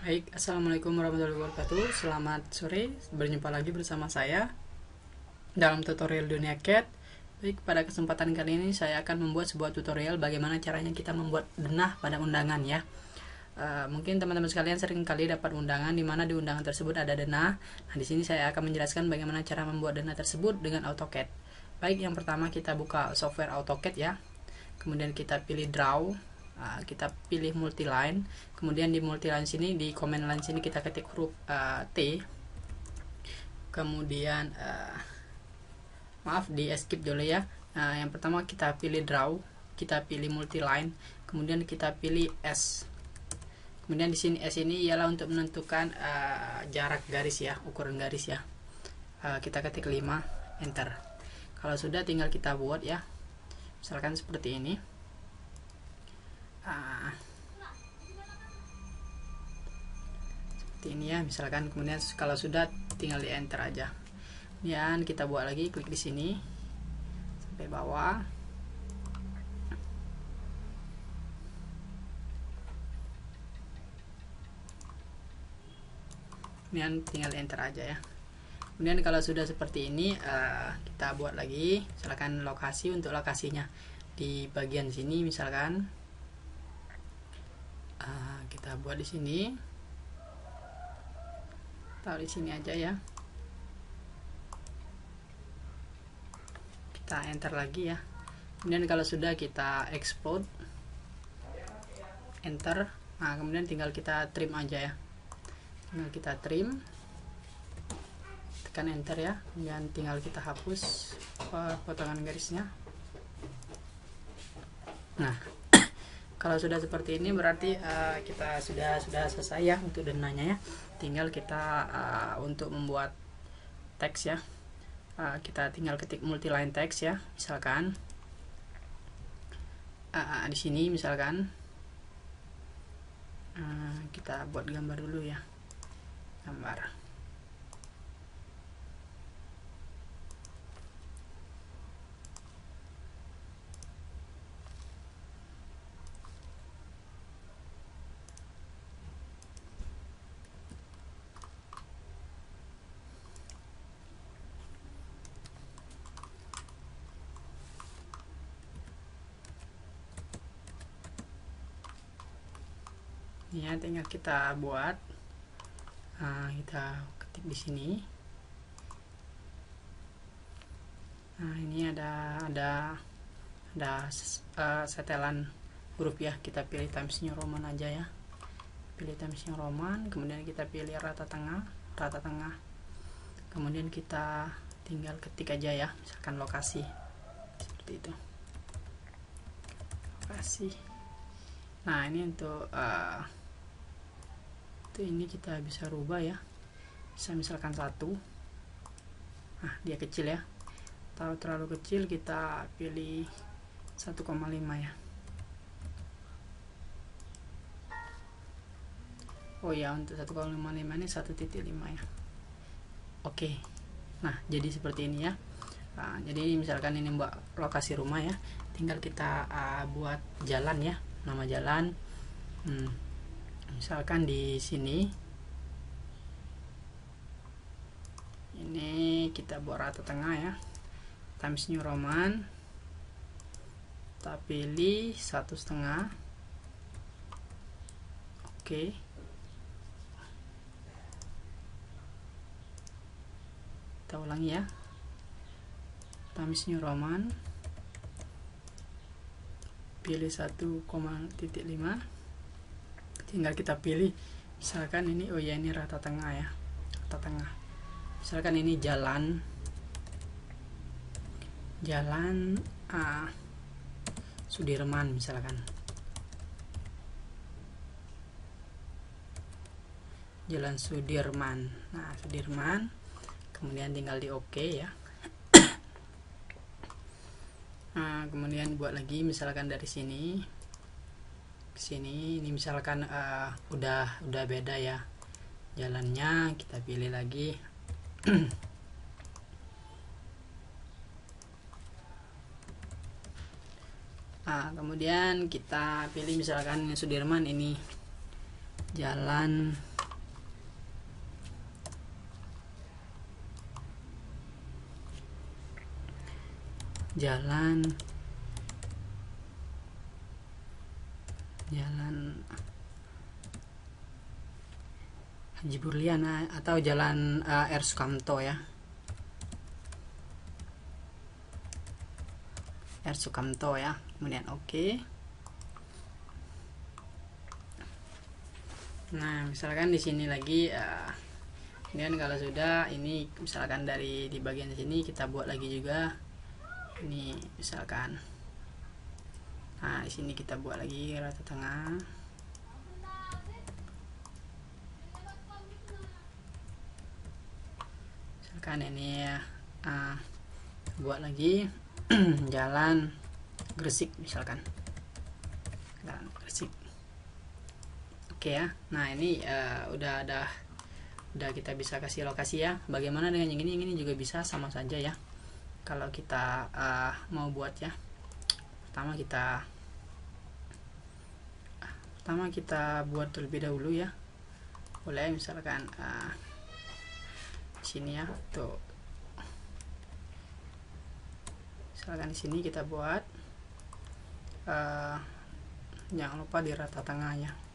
Baik, Assalamualaikum warahmatullahi wabarakatuh. Selamat sore, berjumpa lagi bersama saya Dalam tutorial dunia cat. Baik, pada kesempatan kali ini saya akan membuat sebuah tutorial Bagaimana caranya kita membuat denah pada undangan ya. Uh, Mungkin teman-teman sekalian sering kali dapat undangan di mana di undangan tersebut ada denah. Nah, di sini saya akan menjelaskan bagaimana cara membuat denah tersebut dengan AutoCAD. Baik, yang pertama kita buka software AutoCAD ya. Kemudian kita pilih Draw uh, kita pilih multiline kemudian di multiline sini di command line sini kita ketik huruf uh, T. Kemudian uh, maaf di escape dulu ya. Nah, yang pertama kita pilih draw kita pilih multiline kemudian kita pilih S. Kemudian di sini S ini ialah untuk menentukan uh, jarak garis ya ukuran garis ya. Uh, kita ketik 5 enter. Kalau sudah tinggal kita buat ya. Misalkan seperti ini Seperti ini ya misalkan kemudian kalau sudah tinggal di enter aja. Kemudian kita buat lagi klik di sini sampai bawah. Kemudian tinggal enter aja ya. Kemudian kalau sudah seperti ini uh, kita buat lagi misalkan lokasi untuk lokasinya. Di bagian sini misalkan kita buat di sini. Taruh di sini aja ya. Kita enter lagi ya. Kemudian kalau sudah kita explode enter. Nah kemudian tinggal kita trim aja ya. Tinggal kita trim. Tekan enter ya. Dan tinggal kita hapus potongan garisnya. Nah kalau sudah seperti ini berarti uh, kita sudah sudah selesai ya untuk dananya ya. Tinggal kita uh, untuk membuat teks ya. Uh, kita tinggal ketik multiline teks ya misalkan. Uh, di sini misalkan. Uh, kita buat gambar dulu ya. Gambar ya tinggal kita buat. Nah, kita ketik di sini. Nah ini ada ada ada uh, setelan huruf ya. Kita pilih Times New Roman aja ya. Pilih Times New Roman kemudian kita pilih rata tengah rata tengah. Kemudian kita tinggal ketik aja ya misalkan lokasi. Seperti itu. Lokasi. Nah ini untuk uh, itu ini kita bisa rubah ya. Bisa misalkan satu. Nah dia kecil ya. Tahu terlalu kecil kita pilih 1,5 ya. Oh ya untuk 1,55 ini 1.5 ya. Oke. Nah jadi seperti ini ya. Nah, jadi misalkan ini mbak lokasi rumah ya. Tinggal kita uh, buat jalan ya. Nama jalan. Hmm, misalkan di sini. Ini kita buat rata tengah ya. Times New Roman. Kita pilih satu setengah. Oke. Kita ulangi ya. Times New Roman. Pilih 1,5 tinggal kita pilih. Misalkan ini oh ya ini rata tengah ya rata tengah. Misalkan ini jalan jalan uh, Sudirman misalkan. Jalan Sudirman nah Sudirman kemudian tinggal di OK ya. Nah, kemudian buat lagi misalkan dari sini sini ini misalkan uh, udah udah beda ya jalannya kita pilih lagi. Nah kemudian kita pilih misalkan Sudirman ini jalan. Jalan. Jalan Haji Burliana atau jalan uh, R. Sukamto ya. R. Sukamto ya. Kemudian oke. Okay. nah misalkan di sini lagi uh, kemudian kalau sudah ini misalkan dari di bagian sini kita buat lagi juga. Ini misalkan nah di sini kita buat lagi rata tengah. Misalkan ini ya uh, buat lagi. Jalan Gresik misalkan. Jalan Gresik. Oke ya nah ini uh, udah ada udah kita bisa kasih lokasi ya. Bagaimana dengan yang ini? Ini juga bisa sama saja ya. Kalau kita uh, mau buat ya. Pertama kita pertama kita buat terlebih dahulu ya. Boleh misalkan uh, sini ya tuh. Misalkan di sini kita buat uh, jangan lupa di rata tengahnya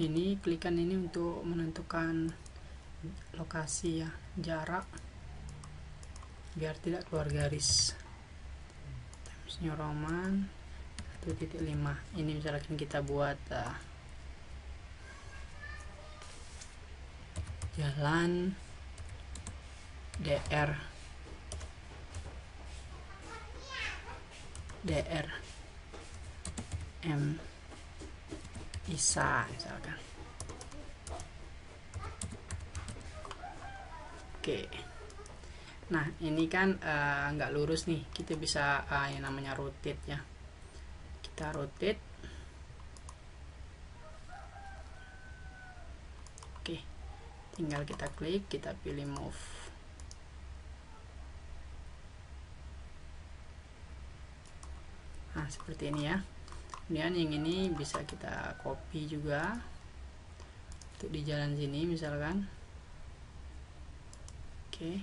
ini klikan ini untuk menentukan lokasi ya jarak biar tidak keluar garis. Timesnya Roman 1.5 ini misalkan kita buat uh, jalan DR DR M Isa misalkan Oke. Nah, ini kan uh, nggak lurus nih. Kita bisa uh, yang namanya rotate ya. Kita rotate. Oke. Tinggal kita klik, kita pilih move. Nah, seperti ini ya. Kemudian yang ini bisa kita copy juga. Untuk di jalan sini misalkan. Oke.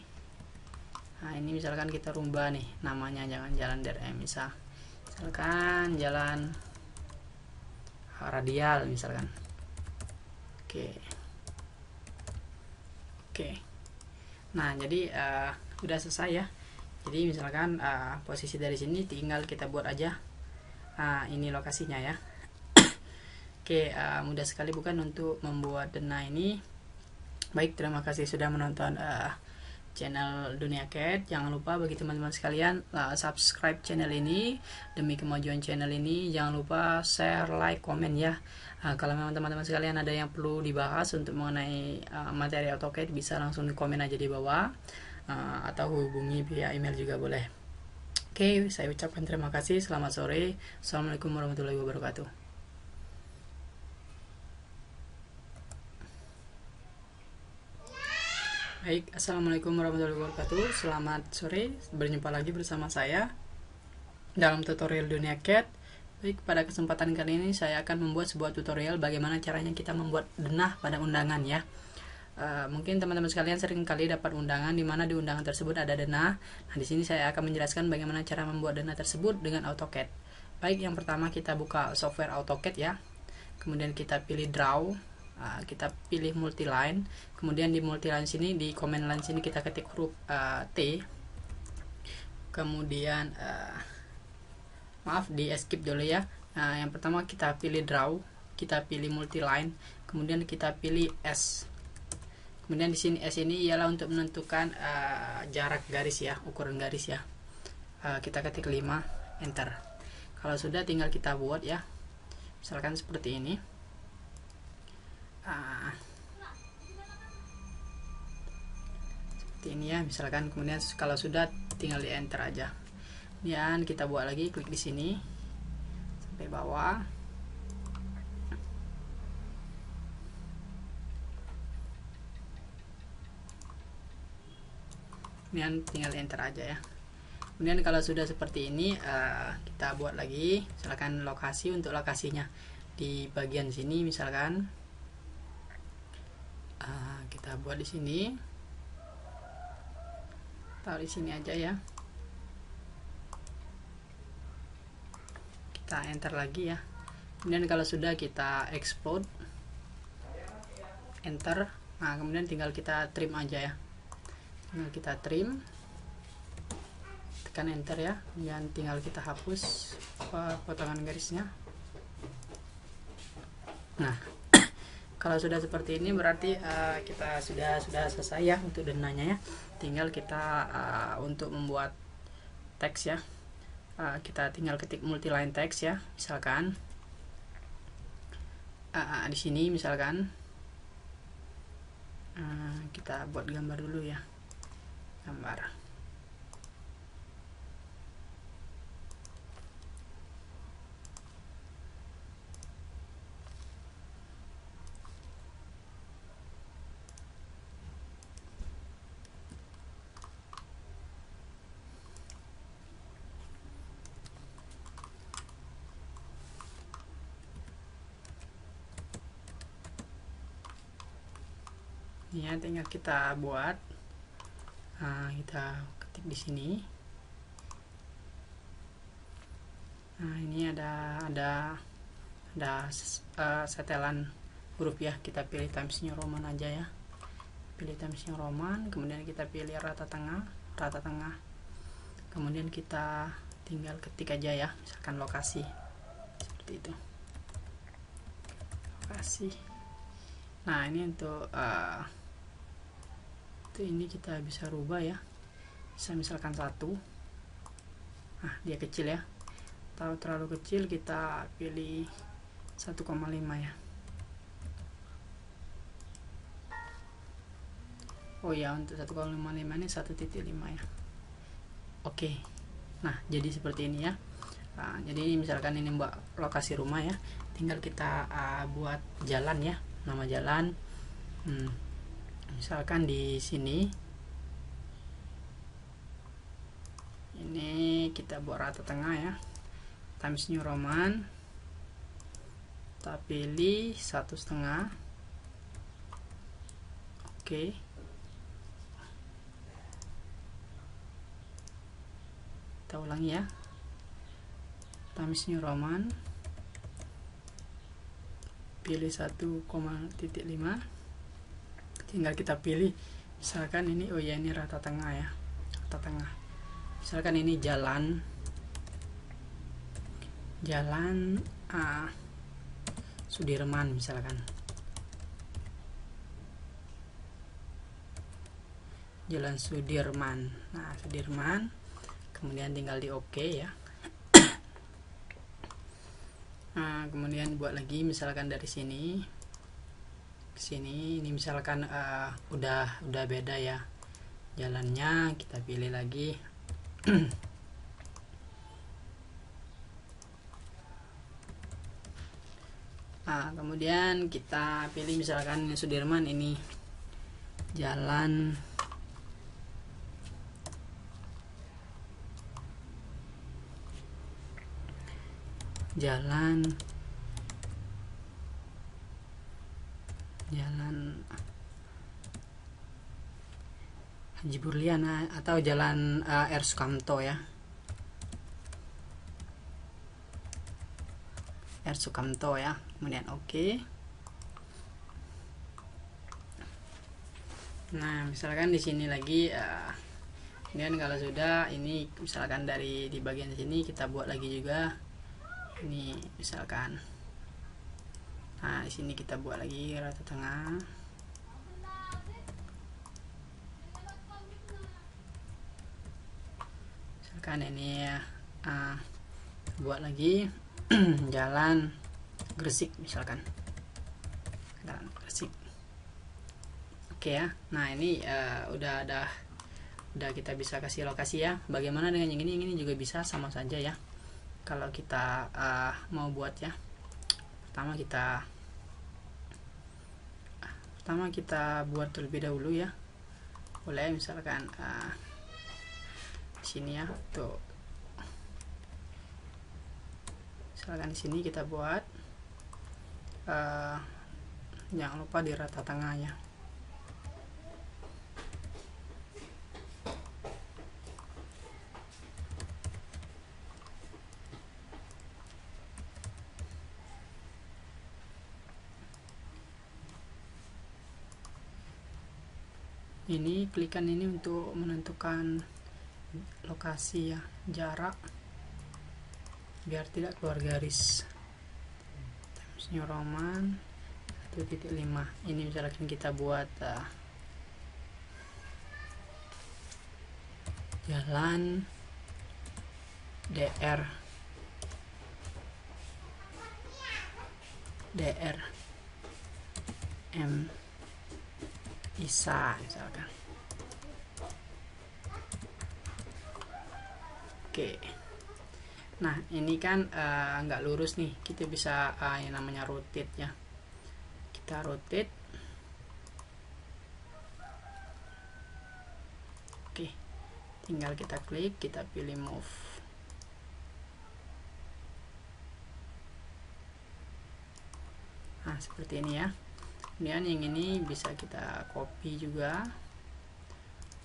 Nah ini misalkan kita rubah nih namanya jangan jalan DRM misal misalkan jalan radial misalkan. Oke. Oke. Nah jadi uh, udah selesai ya. Jadi misalkan uh, posisi dari sini tinggal kita buat aja uh, ini lokasinya ya oke uh, mudah sekali bukan untuk membuat dena ini baik terima kasih sudah menonton uh, channel Dunia Cat. Jangan lupa bagi teman-teman sekalian uh, subscribe channel ini demi kemajuan channel ini. Jangan lupa share, like, komen ya. Uh, kalau memang teman-teman sekalian ada yang perlu dibahas untuk mengenai uh, materi AutoCAD bisa langsung komen aja di bawah uh, atau hubungi via email juga boleh. Oke, saya ucapkan terima kasih. Selamat sore. Assalamualaikum warahmatullahi wabarakatuh. Baik, Assalamualaikum warahmatullahi wabarakatuh Selamat sore, berjumpa lagi bersama saya Dalam tutorial dunia CAD Baik, pada kesempatan kali ini saya akan membuat sebuah tutorial Bagaimana caranya kita membuat denah pada undangan ya Uh, mungkin teman-teman sekalian sering kali dapat undangan di mana di undangan tersebut ada denah. Nah, di sini saya akan menjelaskan bagaimana cara membuat denah tersebut dengan AutoCAD. Baik, yang pertama kita buka software AutoCAD ya. Kemudian kita pilih Draw uh, kita pilih multiline kemudian di multiline sini di command line sini kita ketik huruf uh, T kemudian uh, maaf di escape dulu ya nah, yang pertama kita pilih draw kita pilih multiline kemudian kita pilih S kemudian di sini S ini ialah untuk menentukan uh, jarak garis ya ukuran garis ya. Uh, kita ketik 5 enter. Kalau sudah tinggal kita buat ya. Misalkan seperti ini. Ah. seperti ini ya misalkan kemudian kalau sudah tinggal di enter aja. Dan kita buat lagi klik di sini. Sampai bawah kemudian tinggal enter aja ya. Kemudian kalau sudah seperti ini uh, kita buat lagi. Misalkan lokasi untuk lokasinya. Di bagian sini misalkan uh, kita buat di sini. Taruh di sini aja ya. Kita enter lagi ya. Kemudian kalau sudah kita export enter. Nah kemudian tinggal kita trim aja ya tinggal kita trim. Tekan enter ya dan tinggal kita hapus potongan garisnya. Nah kalau sudah seperti ini berarti uh, kita sudah sudah selesai ya untuk dananya ya. Tinggal kita uh, untuk membuat teks ya. Uh, kita tinggal ketik multi line text ya misalkan. Uh, di sini misalkan. Uh, kita buat gambar dulu ya gambar ya tinggal kita buat nah, kita ketik di sini. Nah ini ada ada ada uh, setelan huruf ya. Kita pilih Times New Roman aja ya. Pilih Times New Roman kemudian kita pilih rata tengah rata tengah. Kemudian kita tinggal ketik aja ya misalkan lokasi. Seperti itu. Lokasi. Nah ini untuk uh, itu ini kita bisa rubah ya. Bisa misalkan satu. Nah dia kecil ya. Kalau terlalu kecil kita pilih 1,5 ya. Oh ya untuk 1,55 ini 1.5 ya. Oke. Nah jadi seperti ini ya. Nah, jadi misalkan ini mbak lokasi rumah ya. Tinggal kita uh, buat jalan ya. Nama jalan. Hmm, misalkan di sini. Ini kita buat rata tengah ya. Times New Roman. Kita pilih satu setengah. Oke. Kita ulangi ya. Times New Roman. Pilih 1,5 tinggal kita pilih. Misalkan ini oh ya ini rata tengah ya rata tengah. Misalkan ini jalan. Jalan uh, Sudirman misalkan. Jalan Sudirman. Nah Sudirman kemudian tinggal di oke OK ya. Nah kemudian buat lagi misalkan dari sini sini ini misalkan uh, udah udah beda ya jalannya kita pilih lagi. Nah kemudian kita pilih misalkan Sudirman ini jalan. Jalan jalan Haji Burliana atau jalan uh, R. Sukamto ya. R. Sukamto ya kemudian oke. Okay. nah misalkan di sini lagi uh, kemudian kalau sudah ini misalkan dari di bagian sini kita buat lagi juga. Ini misalkan nah di sini kita buat lagi rata tengah. Misalkan ini ya. Uh, buat lagi. Jalan Gresik misalkan. Jalan Gresik. Oke ya. Nah ini uh, udah ada udah kita bisa kasih lokasi ya. Bagaimana dengan yang ini? Yang ini juga bisa sama saja ya. Kalau kita uh, mau buat ya pertama kita pertama kita buat terlebih dahulu ya. Boleh misalkan uh, sini ya tuh. Misalkan sini kita buat uh, jangan lupa di rata tengahnya ini klikan ini untuk menentukan lokasi ya jarak biar tidak keluar garis. Times New Roman 1.5 ini misalkan kita buat uh, jalan DR DR M Isa misalkan. Oke. Nah ini kan uh, lurus nih. Kita bisa uh, yang namanya rotate ya. Kita rotate. Oke. Tinggal kita klik kita pilih move. Nah seperti ini ya kemudian yang ini bisa kita copy juga.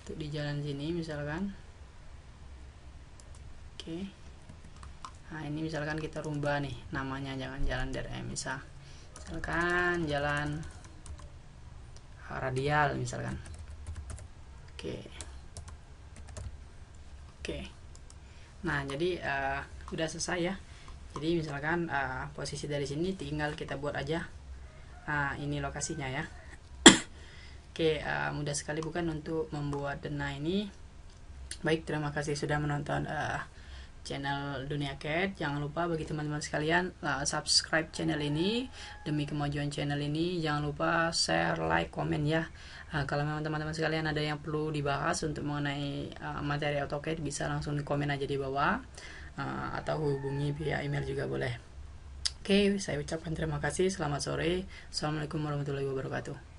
Untuk di jalan sini misalkan. Oke. Nah ini misalkan kita rubah nih namanya jangan jalan DRM misal misalkan jalan radial misalkan. Oke. Oke. Nah jadi uh, udah selesai ya. Jadi misalkan uh, posisi dari sini tinggal kita buat aja nah ini lokasinya ya. Oke uh, mudah sekali bukan untuk membuat dena ini. Baik terima kasih sudah menonton uh, channel Dunia Cat. Jangan lupa bagi teman-teman sekalian uh, subscribe channel ini. Demi kemajuan channel ini jangan lupa share like komen ya. Uh, kalau memang teman-teman sekalian ada yang perlu dibahas untuk mengenai uh, materi AutoCAD bisa langsung komen aja di bawah. Uh, atau hubungi via email juga boleh Oke, saya ucapkan terima kasih. Selamat sore. Assalamualaikum warahmatullahi wabarakatuh.